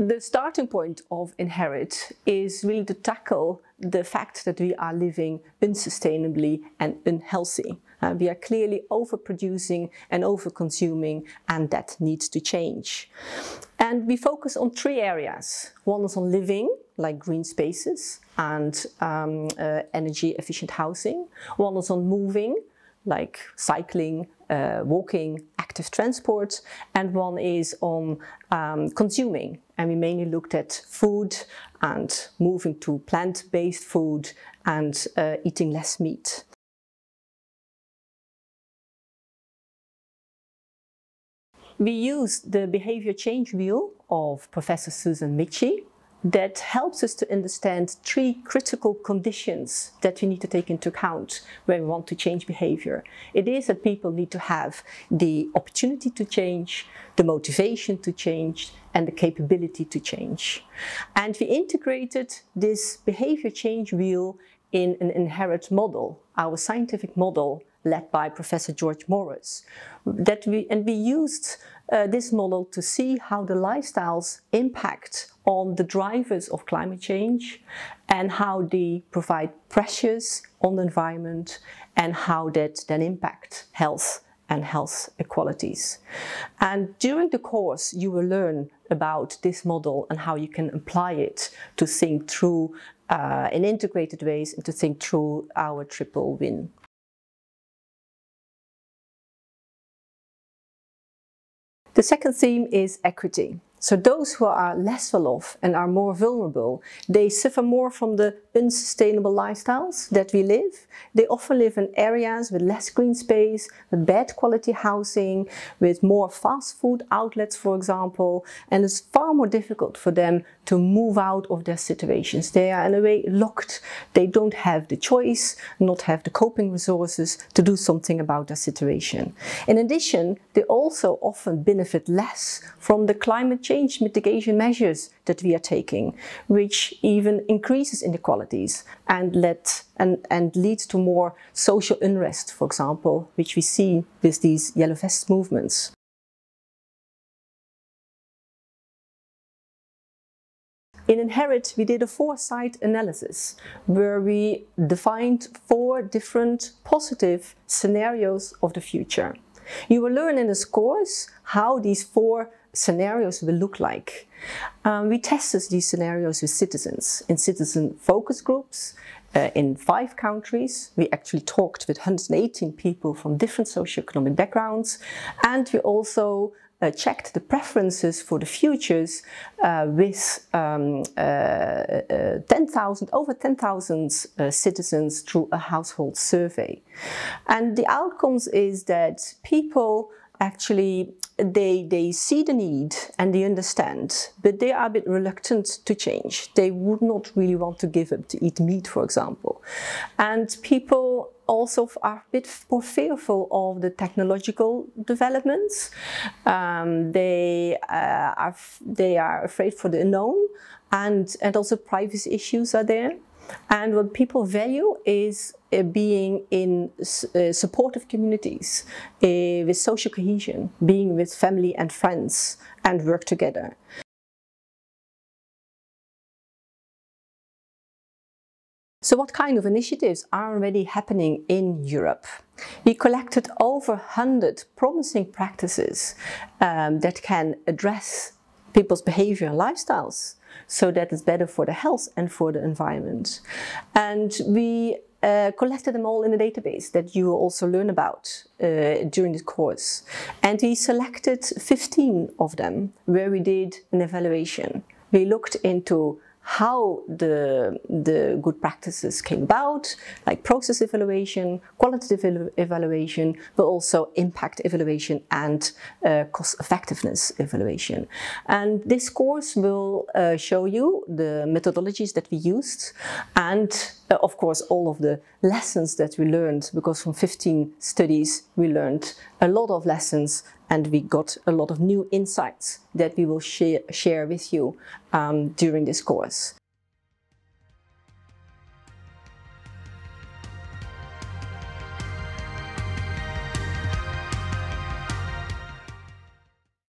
the starting point of Inherit is really to tackle the fact that we are living unsustainably and unhealthy. Uh, we are clearly overproducing and overconsuming, and that needs to change. And we focus on three areas. One is on living, like green spaces and um, uh, energy efficient housing. One is on moving, like cycling, uh, walking, active transport, and one is on um, consuming. And we mainly looked at food and moving to plant-based food and uh, eating less meat. We used the behavior change wheel of Professor Susan Michie that helps us to understand three critical conditions that we need to take into account when we want to change behavior. It is that people need to have the opportunity to change, the motivation to change, and the capability to change. And we integrated this behavior change wheel in an Inherit model, our scientific model led by Professor George Morris. That we, and we used uh, this model to see how the lifestyles impact on the drivers of climate change and how they provide pressures on the environment and how that then impact health and health equalities. And during the course, you will learn about this model and how you can apply it to think through uh, in integrated ways and to think through our triple win. The second theme is equity. So those who are less well off and are more vulnerable, they suffer more from the unsustainable lifestyles that we live. They often live in areas with less green space, with bad quality housing, with more fast food outlets, for example, and it's far more difficult for them to move out of their situations. They are in a way locked. They don't have the choice, not have the coping resources to do something about their situation. In addition, they also often benefit less from the climate change mitigation measures that we are taking, which even increases inequalities and, let, and, and leads to more social unrest, for example, which we see with these yellow vest movements. In Inherit, we did a foresight analysis where we defined four different positive scenarios of the future. You will learn in this course how these four scenarios will look like. Um, we tested these scenarios with citizens in citizen focus groups uh, in five countries. We actually talked with 118 people from different socioeconomic backgrounds and we also uh, checked the preferences for the futures uh, with um, uh, uh 10,000, over 10,000 uh, citizens through a household survey. And the outcomes is that people actually they they see the need and they understand but they are a bit reluctant to change. They would not really want to give up to eat meat for example. And people also are a bit more fearful of the technological developments. Um, they uh, are they are afraid for the unknown and and also privacy issues are there and what people value is uh, being in uh, supportive communities, uh, with social cohesion, being with family and friends, and work together. So what kind of initiatives are already happening in Europe? We collected over 100 promising practices um, that can address people's behavior and lifestyles so that it's better for the health and for the environment. And we uh, collected them all in a database that you will also learn about uh, during the course. And we selected 15 of them where we did an evaluation. We looked into how the, the good practices came about, like process evaluation, qualitative evaluation, but also impact evaluation and uh, cost effectiveness evaluation. And this course will uh, show you the methodologies that we used and uh, of course all of the lessons that we learned because from 15 studies we learned a lot of lessons and we got a lot of new insights that we will share, share with you um, during this course.